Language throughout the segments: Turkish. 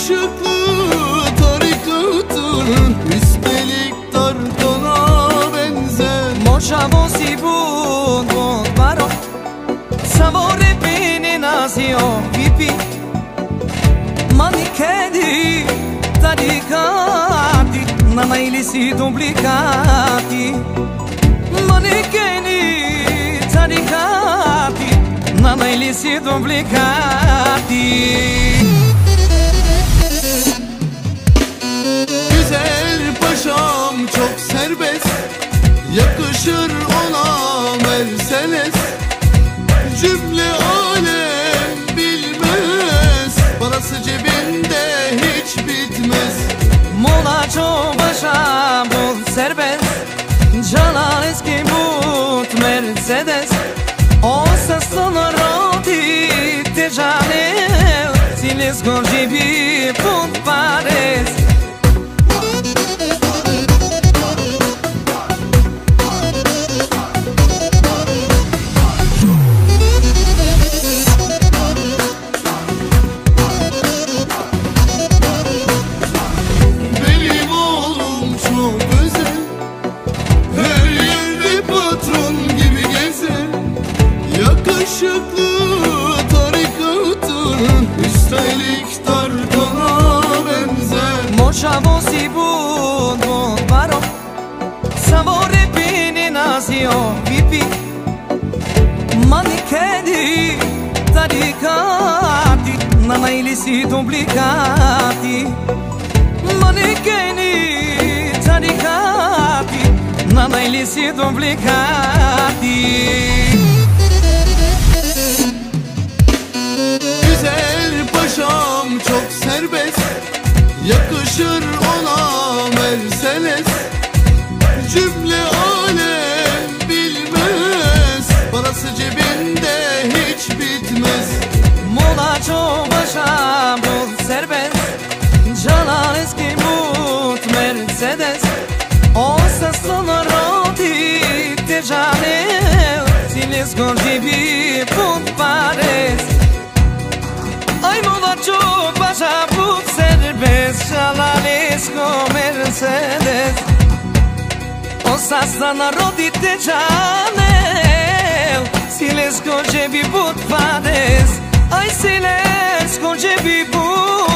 yakışıklı tarikatın Üstelik tartana benzer Moşavosi bun bun baro Savore beni nazio vipi Manikedi tarikati Nana ilisi duplicati Manikeni tarikati Nana ilisi duplicati serbest Yakışır ona Mercedes. Cümle alem bilmez Parası cebinde hiç bitmez. Mola çobaşa bul serbest Canan eski but Mercedes. O se sonoroti te janel Si Çöplü tarikatın Üstelik dardana benzer. Moşa vosi bon bun baro. Savore bini nazio vipi Manikedi tarikati. Nana ilisi duplikati. Manikedi tarikati. Nana ilisi duplikati. Serbest. Yakışır ona Mercedes. Cümle alem bilmez. Parası cebinde hiç bitmez. Mola çobaşa bul serbest. Canan eski mut Mercedes. O se sonoroti te janel Si le scorgi bi put pares چابوک serbest Çalar esko Mercedes O sastana rodite canel Silesko cebi but pades Ay silesko bi but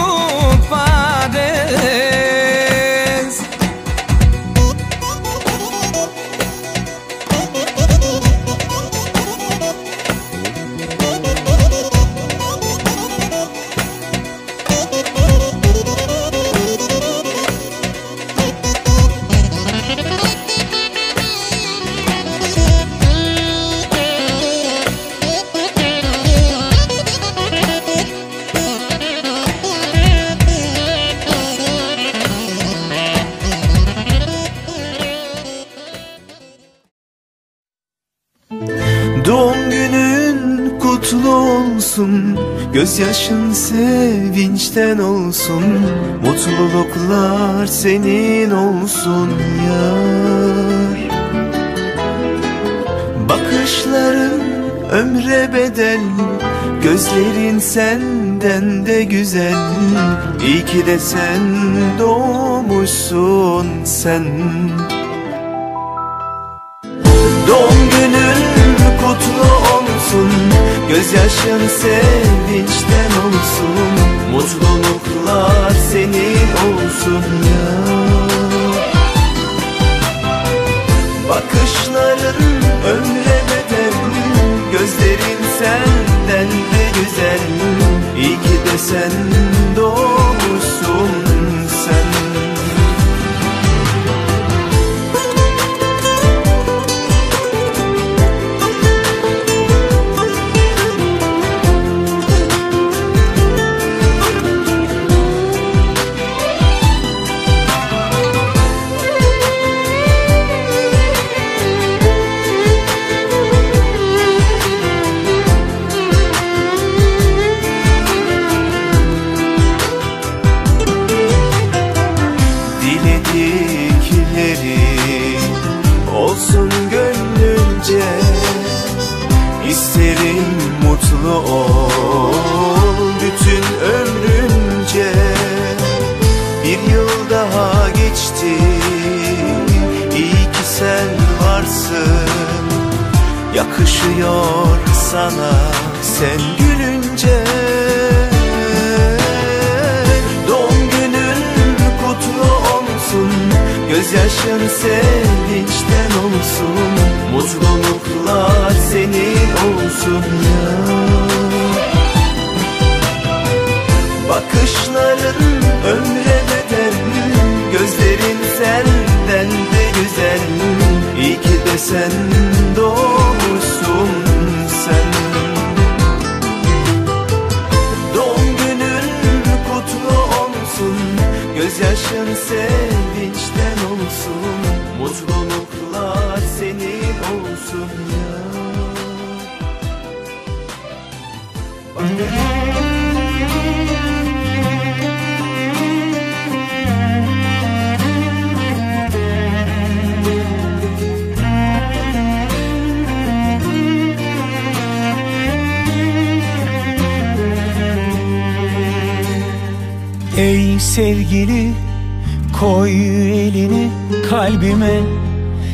olsun Gözyaşın sevinçten olsun Mutluluklar senin olsun yar. Bakışların ömre bedel Gözlerin senden de güzel. İyi ki de sen doğmuşsun sen. Doğum günün kutlu olsun Gözyaşın sevinçten olsun Mutluluklar senin olsun ya. Bakışların ömre bedel Gözlerin senden de güzel. İyi ki de sen geçti iyi ki sen varsın. Yakışıyor sana sen gülünce. Doğum günün kutlu olsun. Gözyaşın sevinçten olsun. Mutluluklar senin olsun. Ya Bakışların Gözlerin senden de güzel. İyi ki de sen sevgili. Koy elini kalbime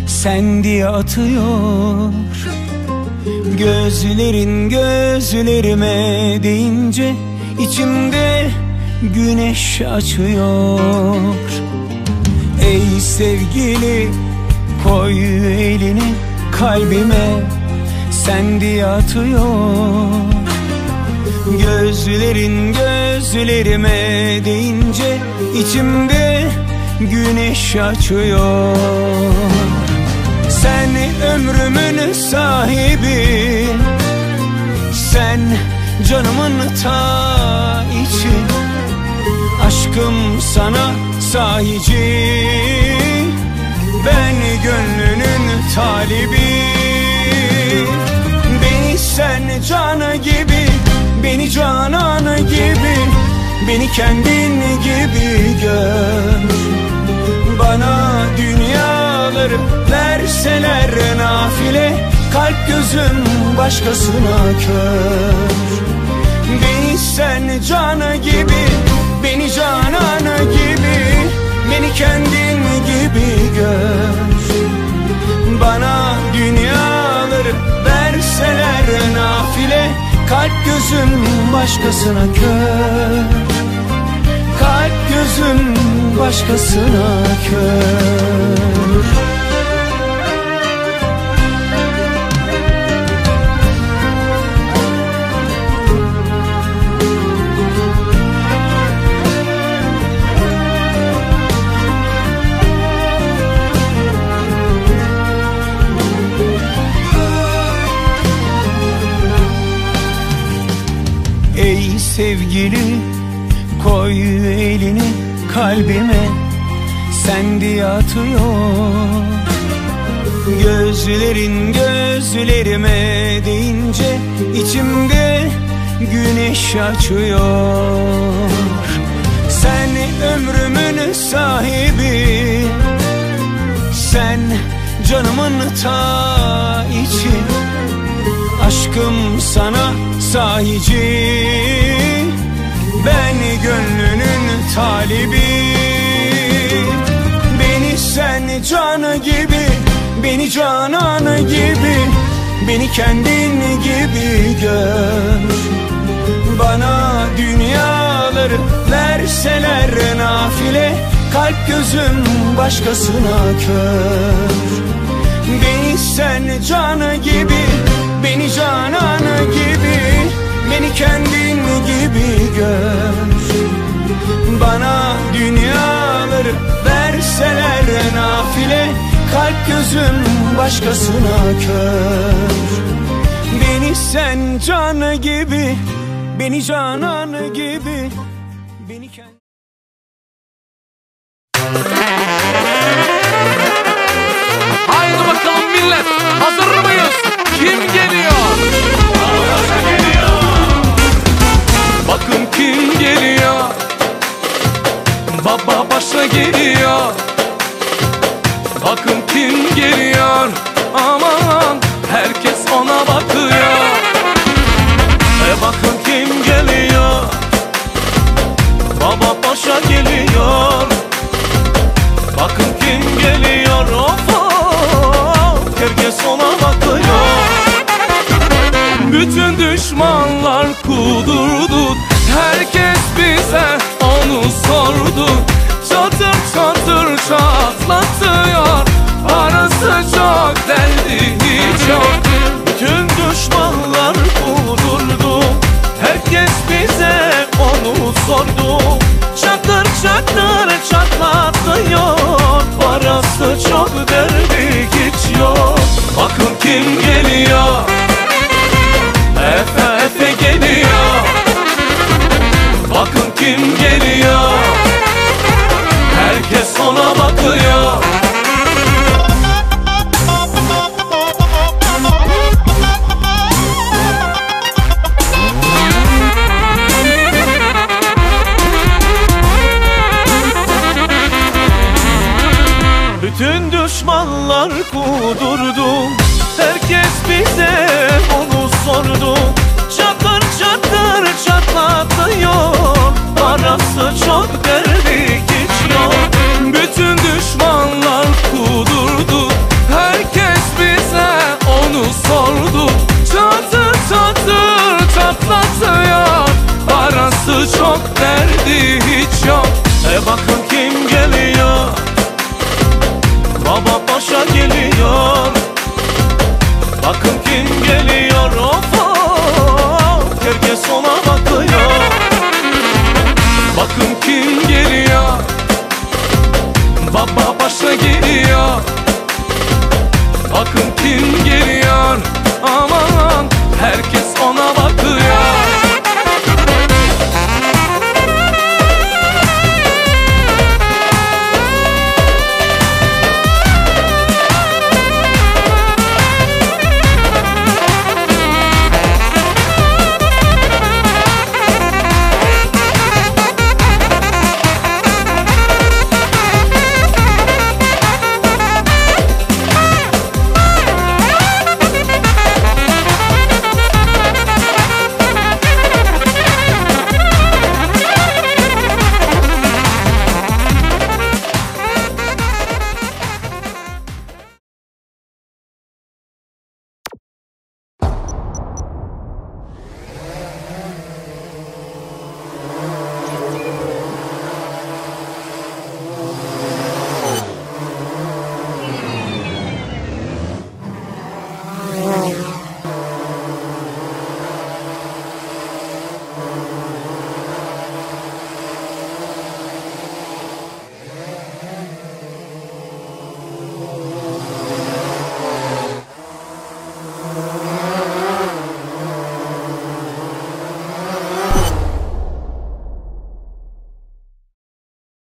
sen diye atıyor. Gözlerin gözlerime deyince içimde güneş açıyor. Ey sevgili koy elini kalbime sen diye atıyor. Gözlerin gözlerime deyince içimde güneş açıyor. Sen ömrümün sahibi. Sen canımın ta içi. Aşkım sana sahici. Ben gönlünün talibi. Beni sen canı gibi Beni cananı gibi Beni kendin gibi gör. Bana dünyaları verseler nafile Kalp gözüm başkasına kör. Beni sen canı gibi Beni cananı gibi Beni kendin gibi gör. Bana dünyaları verseler nafile Kalp gözüm başkasına kör. Kalp gözüm başkasına kör sevgili koy elini kalbime sen diye atıyor. Gözlerin gözlerime deyince içimde güneş açıyor. Sen ömrümün sahibi Sen canımın ta içi. Aşkım sana sahici cananı gibi Beni kendin gibi gör. Bana dünyaları verseler nafile Kalp gözüm başkasına kör. Beni sen canı gibi Beni cananı gibi Beni kendin gibi gör gözüm başkasına kör. Beni sen canı gibi Beni cananı gibi Beni kendi Haydi bakalım millet düşmanlar kudurdu. Herkes bize düşmanlar kudurdu. Herkes bize onu sordu. Çatır çatır çatlatıyor. Parası çok derdi yok. Bütün düşmanlar kudurdu. Herkes bize onu sordu. Çatır çatır çatlatıyor. Parası çok derdi hiç yok. E bakın kim Baba paşa geliyor. Bakın kim geliyor